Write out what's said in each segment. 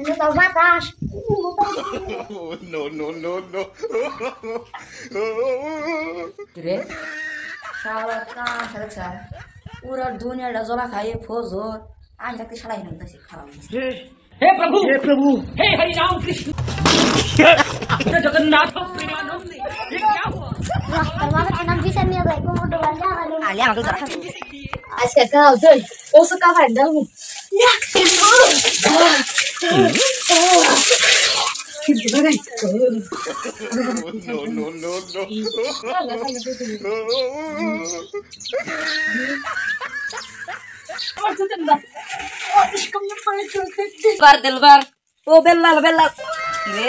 Ini tahu batas. no, no, no, no. রে শালা কান সারা স্যার পুরো দুনিয়াটা জলা খাইয়ে ফোজর আমি থাকতে সারাই নামতেছি খারাপ हे प्रभु हे प्रभु हे हरि राम कृष्ण हे जगन्नाथ प्रेमानंद ये क्या हुआ Kalau kita nanti bisa nih baik kamu udah banyak kali. no, no, no, no. বার দিলবার ও বেল্লাল বেল্লাল রে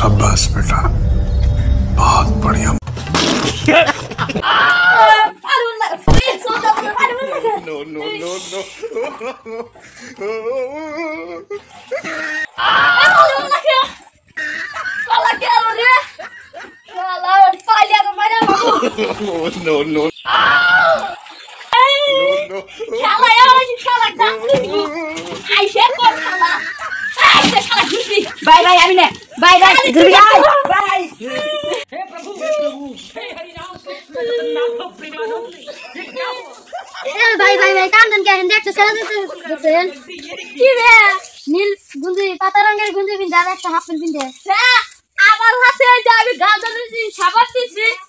शाबाश बेटा बहुत बढ़िया no, no, no, no. no, no. Cala ela de cala da Ai, chegou, cala. Ai, você cala aqui. Vai, vai, Aminé. Bye bye ঘুরবি আয় by हे प्रभु हे प्रभु हे हरि राम कृष्ण जगन्नाथ प्रेमानंद ये क्या हुआ Eh, bye bye bye. Kan dan kayak hendak sekarang itu betul. Iya. নীল গুঞ্জি পাতা রঙের গুঞ্জি পিন্ধে আর একটা হাফ প্যান্ট পিন্ধে আমার হাতে যে আমি গাল ধরেছি সাবান দিচ্ছি শুয়ে বলছি জাল ধরছে আমি পানি ঢেলে দিচ্ছি আমার ঘিরে উপরে গাল বাঁধ ছিল হ্যাঁ আপনার হাতে তাহলে রাতি দিয়ে ফেলা দিছে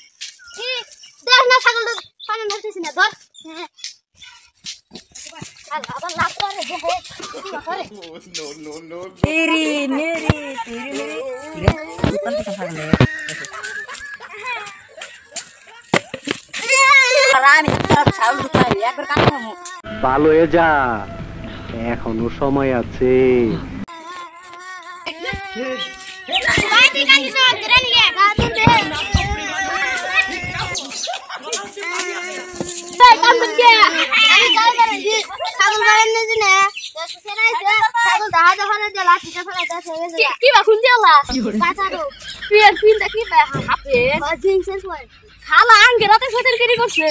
না ছাগলটা পানি ধরতেছি না ধর। হ্যাঁ আল্লাহ আবার লাভ করে দেখে কি করে Oh, no, no, no, no. তেরি মেরি তেরি মেরি রে উত্তর দিকে থাকলে আর আমি খারাপ চাউল দিতে পারি একবার কাজ করব ভালো হয়ে যা এখনও সময় আছে ভাই ঠিক আছে না ধরে নিয়ে গাছেন দে এই কাম করছে আমি যাই করে দি ছাগল বাড়ি না দিনে ছাগল দাহা দহনে দে লাঠি টা ফেলাইতে আছে কি বা খুন দিলা কাটারো পিয়ার পিন দেখি বা হাপে জিন্স এর পর খালা আঙ্গে রাতে সাথে কেরি করছে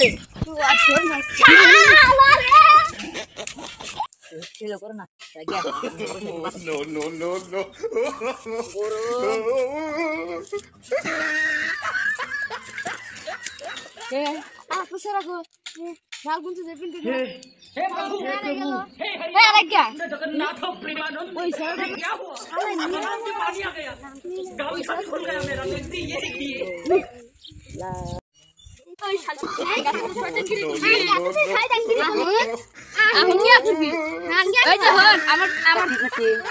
No, no, no, no. আর পুষে রাখো। লাল গুনতে যে পিনতে हे प्रभु हे प्रभु हे हरि হ্যাঁ রাখিয়া राम जगन्नाथ प्रेमानंद ये क्या हुआ गलाव से पानी आ गया गाँव ही साथ खुल गया मेरा देखिए ये देखिए ওই শালা গাছের সাথে কেরি করছে No, no, no. এখন কি আসবি এই যে হন আমার আমার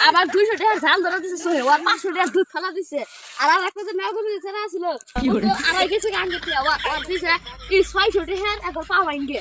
আবার দুইশো টাকা জাল ধরা দিছে সোহে ওর পাঁচশো টাকা দুধ ফেলা দিছে আর আর একটা যে মেয়া করে দিছে না ছিল আড়াই গেছে গান দিতে ওর দিছে এই ছয়শো টাকা এখন পাওয়া ইঙ্গে